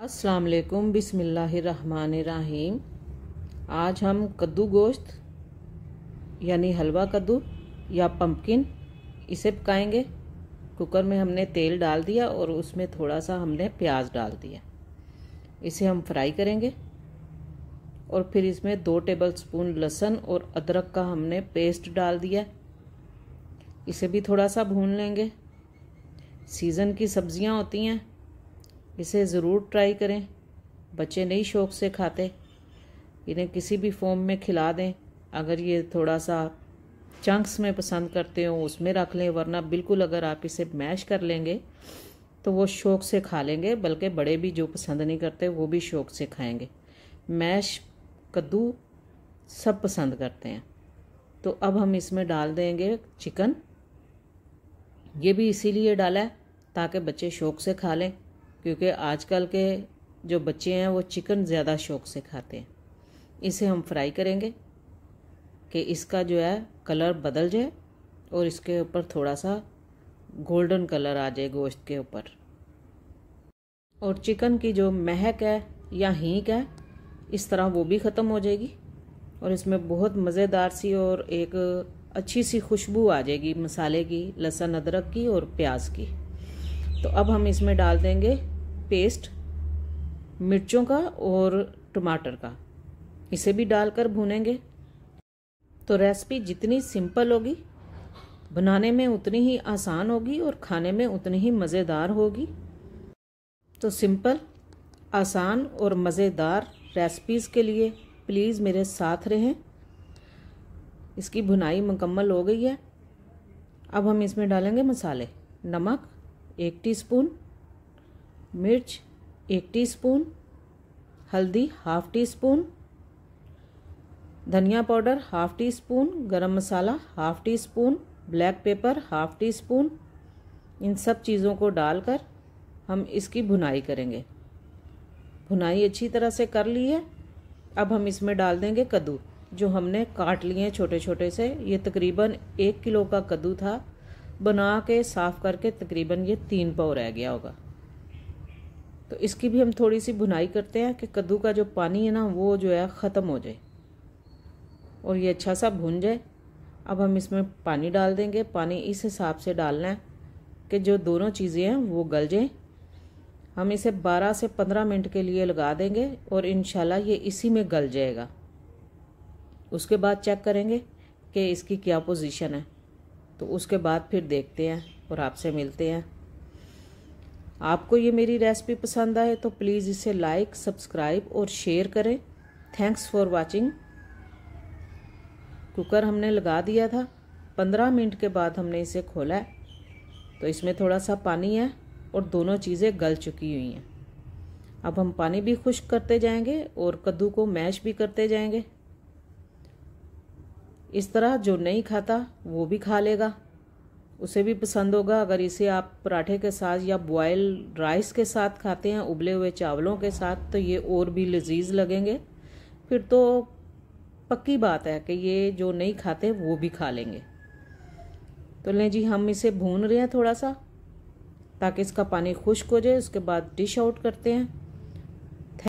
अस्सलाम वालेकुम आज हम कद्दू गोश्त, यानी हलवा कद्दू या पम्पकिन इसे पकाएँगे। कुकर में हमने तेल डाल दिया और उसमें थोड़ा सा हमने प्याज डाल दिया। इसे हम फ्राई करेंगे और फिर इसमें दो टेबल स्पून लहसुन और अदरक का हमने पेस्ट डाल दिया। इसे भी थोड़ा सा भून लेंगे। सीज़न की सब्ज़ियाँ होती हैं। इसे ज़रूर ट्राई करें। बच्चे नहीं शौक से खाते। इन्हें किसी भी फॉर्म में खिला दें। अगर ये थोड़ा सा चंक्स में पसंद करते हो, उसमें रख लें, वरना बिल्कुल अगर आप इसे मैश कर लेंगे तो वो शौक से खा लेंगे, बल्कि बड़े भी जो पसंद नहीं करते, वो भी शौक से खाएँगे। मैश कद्दू सब पसंद करते हैं। तो अब हम इसमें डाल देंगे चिकन ये भी इसीलिए डाला है ताकि बच्चे शौक से खा लें। क्योंकि आजकल के जो बच्चे हैं, वो चिकन ज़्यादा शौक से खाते हैं। इसे हम फ्राई करेंगे कि इसका जो है कलर बदल जाए और इसके ऊपर थोड़ा सा गोल्डन कलर आ जाए गोश्त के ऊपर। और चिकन की जो महक है या हीक है, इस तरह वो भी ख़त्म हो जाएगी और इसमें बहुत मज़ेदार सी और एक अच्छी सी खुशबू आ जाएगी, मसाले की, लहसुन अदरक की और प्याज की। तो अब हम इसमें डाल देंगे पेस्ट मिर्चों का और टमाटर का। इसे भी डालकर भूनेंगे। तो रेसिपी जितनी सिंपल होगी, बनाने में उतनी ही आसान होगी और खाने में उतनी ही मज़ेदार होगी। तो सिंपल आसान और मज़ेदार रेसिपीज़ के लिए प्लीज़ मेरे साथ रहें। इसकी भुनाई मुकम्मल हो गई है। अब हम इसमें डालेंगे मसाले, नमक एक टीस्पून, मिर्च एक टीस्पून, हल्दी हाफ़ टी स्पून धनिया powder half teaspoon garam masala half teaspoon black pepper half teaspoon इन सब चीज़ों को डालकर हम इसकी भुनाई करेंगे। भुनाई अच्छी तरह से कर ली है। अब हम इसमें डाल देंगे कद्दू, जो हमने काट लिए छोटे छोटे से। ये तकरीबन एक किलो का कद्दू था। बना के, साफ़ करके तकरीबन ये तीन पाव रह गया होगा। तो इसकी भी हम थोड़ी सी भुनाई करते हैं कि कद्दू का जो पानी है ना, वो जो है ख़त्म हो जाए और ये अच्छा सा भुन जाए। अब हम इसमें पानी डाल देंगे। पानी इस हिसाब से डालना है कि जो दोनों चीज़ें हैं, वो गल जाएँ। हम इसे 12 से 15 मिनट के लिए लगा देंगे और इन ये इसी में गल जाएगा। उसके बाद चेक करेंगे कि इसकी क्या पोजीशन है। तो उसके बाद फिर देखते हैं और आपसे मिलते हैं। आपको ये मेरी रेसिपी पसंद आए तो प्लीज़ इसे लाइक, सब्सक्राइब और शेयर करें। Thanks for watching. कुकर हमने लगा दिया था। पंद्रह मिनट के बाद हमने इसे खोला है। तो इसमें थोड़ा सा पानी है और दोनों चीज़ें गल चुकी हुई हैं। अब हम पानी भी खुश्क करते जाएँगे और कद्दू को मैश भी करते जाएँगे। इस तरह जो नहीं खाता, वो भी खा लेगा। उसे भी पसंद होगा अगर इसे आप पराठे के साथ या बॉयल राइस के साथ खाते हैं, उबले हुए चावलों के साथ तो ये और भी लजीज लगेंगे। फिर तो पक्की बात है कि ये जो नहीं खाते, वो भी खा लेंगे। तो लें जी, हम इसे भून रहे हैं थोड़ा सा ताकि इसका पानी खुश्क हो जाए। उसके बाद डिश आउट करते हैं।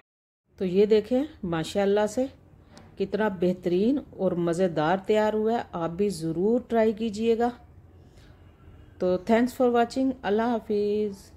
तो ये देखें, माशाल्लाह से कितना बेहतरीन और मज़ेदार तैयार हुआ है। आप भी ज़रूर ट्राई कीजिएगा। तो थैंक्स फॉर वाचिंग अल्लाह हाफिज़।